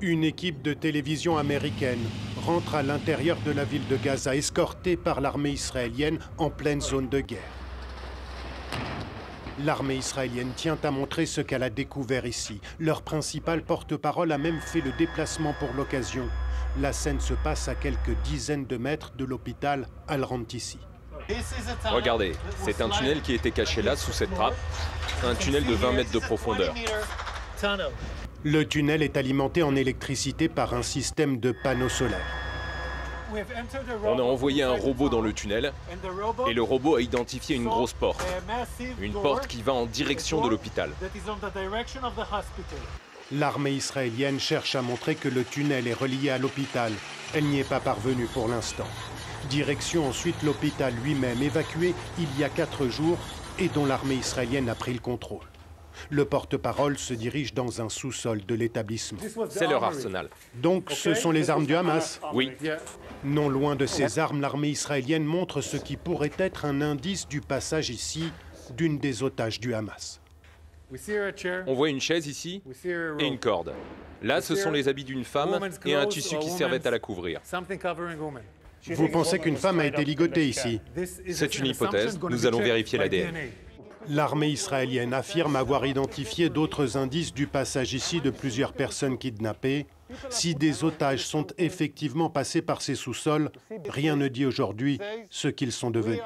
Une équipe de télévision américaine rentre à l'intérieur de la ville de Gaza, escortée par l'armée israélienne en pleine zone de guerre. L'armée israélienne tient à montrer ce qu'elle a découvert ici. Leur principal porte-parole a même fait le déplacement pour l'occasion. La scène se passe à quelques dizaines de mètres de l'hôpital Al-Rantissi. Regardez, c'est un tunnel qui était caché là, sous cette trappe. Un tunnel de 20 mètres de profondeur. Le tunnel est alimenté en électricité par un système de panneaux solaires. On a envoyé un robot dans le tunnel et le robot a identifié une grosse porte. Une porte qui va en direction de l'hôpital. L'armée israélienne cherche à montrer que le tunnel est relié à l'hôpital. Elle n'y est pas parvenue pour l'instant. Direction ensuite l'hôpital lui-même, évacué il y a quatre jours et dont l'armée israélienne a pris le contrôle. Le porte-parole se dirige dans un sous-sol de l'établissement. C'est leur arsenal. Donc ce sont les armes du Hamas Oui. Non loin de ces armes, l'armée israélienne montre ce qui pourrait être un indice du passage ici d'une des otages du Hamas. On voit une chaise ici et une corde. Là, ce sont les habits d'une femme et un tissu qui servait à la couvrir. Vous pensez qu'une femme a été ligotée ici? C'est une hypothèse. Nous allons vérifier l'ADN. L'armée israélienne affirme avoir identifié d'autres indices du passage ici de plusieurs personnes kidnappées. Si des otages sont effectivement passés par ces sous-sols, rien ne dit aujourd'hui ce qu'ils sont devenus.